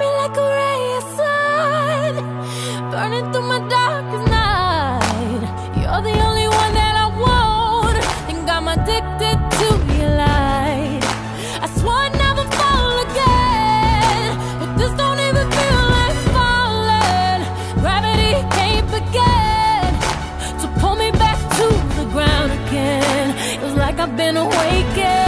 me like a ray of sun, burning through my darkest night. You're the only one that I want, think I'm addicted to your light. I swore I'd never fall again, but this don't even feel like falling. Gravity can't begin to pull me back to the ground again. It was like I've been awakened.